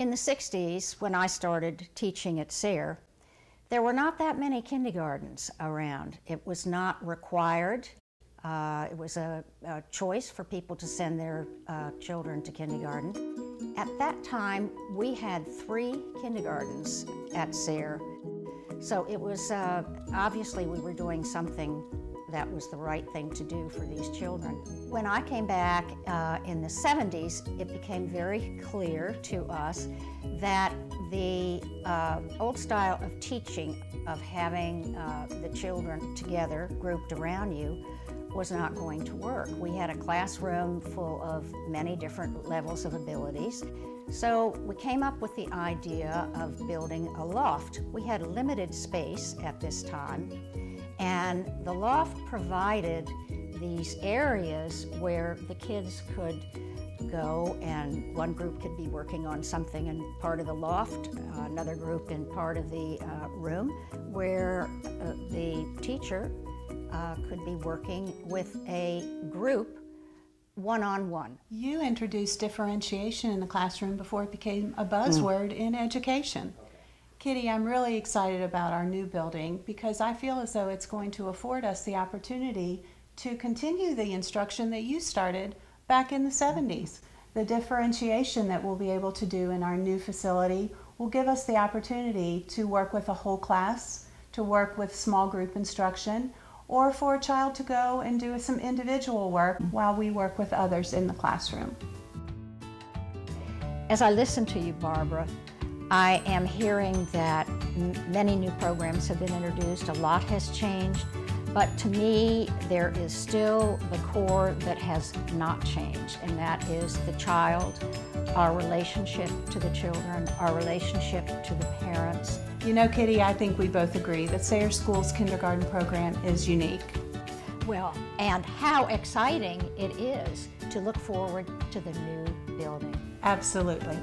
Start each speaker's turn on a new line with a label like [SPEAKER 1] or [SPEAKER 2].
[SPEAKER 1] In the 60s, when I started teaching at Sayre, there were not that many kindergartens around. It was not required. Uh, it was a, a, choice for people to send their uh, children to kindergarten. At that time, we had three kindergartens at Sayre. So it was uh, obviously we were doing something that was the right thing to do for these children. When I came back uh, in the 70s, it became very clear to us that the uh, old style of teaching, of having uh, the children together, grouped around you, was not going to work. We had a classroom full of many different levels of abilities. So we came up with the idea of building a loft. We had limited space at this time, and the loft provided these areas where the kids could go and one group could be working on something in part of the loft, uh, another group in part of the uh, room, where uh, the teacher uh, could be working with a group one on one.
[SPEAKER 2] You introduced differentiation in the classroom before it became a buzzword mm. in education. Kitty, I'm really excited about our new building because I feel as though it's going to afford us the opportunity to continue the instruction that you started back in the 70s. The differentiation that we'll be able to do in our new facility will give us the opportunity to work with a whole class, to work with small group instruction, or for a child to go and do some individual work while we work with others in the classroom.
[SPEAKER 1] As I listen to you, Barbara, I am hearing that many new programs have been introduced, a lot has changed, but to me, there is still the core that has not changed, and that is the child, our relationship to the children, our relationship to the parents.
[SPEAKER 2] You know, Kitty, I think we both agree that Sayre School's kindergarten program is unique.
[SPEAKER 1] Well, and how exciting it is to look forward to the new building.
[SPEAKER 2] Absolutely.